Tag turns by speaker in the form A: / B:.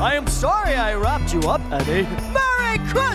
A: I am sorry I wrapped you up, Eddie. Merry Christmas!